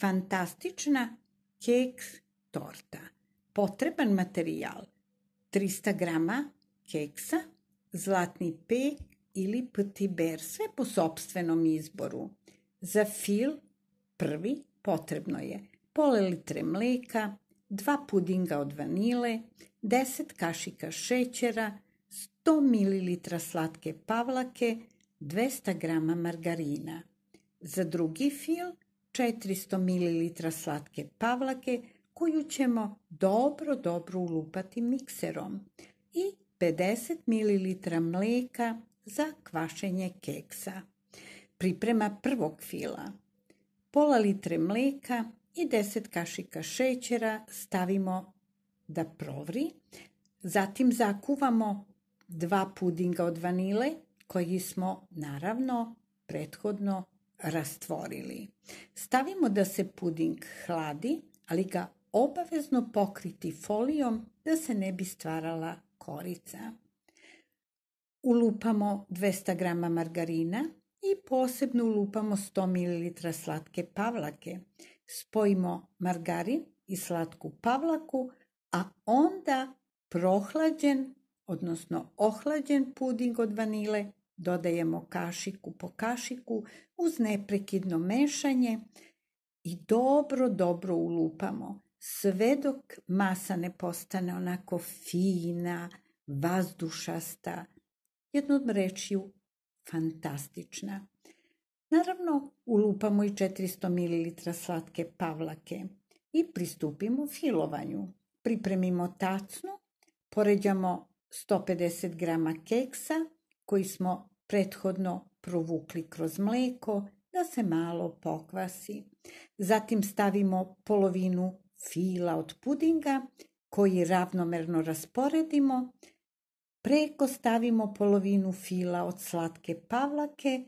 fantastična keks torta. Potreban materijal 300 grama keksa, zlatni pek ili petit bear, sve po sobstvenom izboru. Za fil prvi potrebno je pola litre mleka, dva pudinga od vanile, 10 kašika šećera, 100 ml slatke pavlake, 200 g margarina. Za drugi fil 400 ml slatke pavlake koju ćemo dobro, dobro ulupati mikserom i 50 ml mleka za kvašenje keksa. Priprema prvog fila. Pola litre mleka i 10 kašika šećera stavimo da provri. Zatim zakuvamo dva pudinga od vanile koji smo naravno prethodno rastvorili. Stavimo da se puding hladi, ali ga obavezno pokriti folijom da se ne bi stvarala korica. Ulupamo 200 g margarina i posebno ulupamo 100 ml slatke pavlake. Spojimo margarin i slatku pavlaku, a onda prohlađen, odnosno ohlađen puding od vanile dodajemo kašiku po kašiku uz neprekidno mešanje i dobro, dobro ulupamo sve dok masa ne postane onako fina, vazdušasta, jednom rečju fantastična. Naravno, ulupamo i 400 ml slatke pavlake i pristupimo filovanju. Pripremimo tacnu, poređamo 150 g keksa koji smo prethodno provukli kroz mleko da se malo pokvasi. Zatim stavimo polovinu fila od pudinga koji ravnomerno rasporedimo, preko stavimo polovinu fila od slatke pavlake,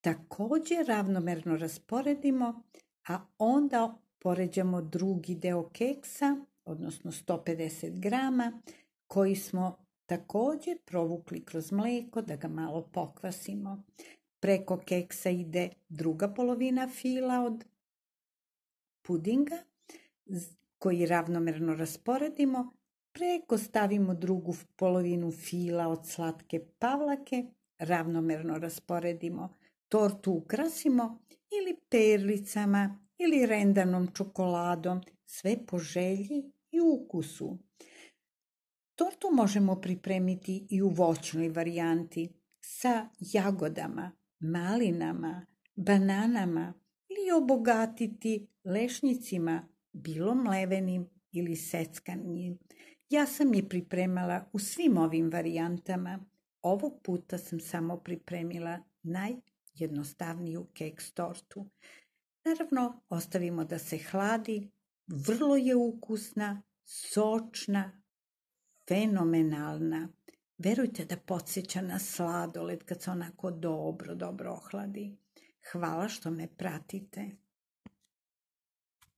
također ravnomerno rasporedimo, a onda poređamo drugi deo keksa, odnosno 150 grama, koji smo također provukli kroz mleko da ga malo pokvasimo. Preko keksa ide druga polovina fila od pudinga koji ravnomerno rasporedimo, preko stavimo drugu polovinu fila od slatke pavlake, ravnomerno rasporedimo, tortu ukrasimo ili perlicama ili rendanom čokoladom, sve po želji i ukusu. Tortu možemo pripremiti i u voćnoj varijanti sa jagodama, malinama, bananama ili obogatiti lešnicima, bilo mlevenim ili seckanim. Ja sam je pripremala u svim ovim varijantama. Ovog puta sam samo pripremila najjednostavniju keks tortu. Naravno, ostavimo da se hladi. Vrlo je ukusna, sočna, fenomenalna. Verujte da podsjeća na sladoled kad se onako dobro, dobro ohladi. Hvala što me pratite.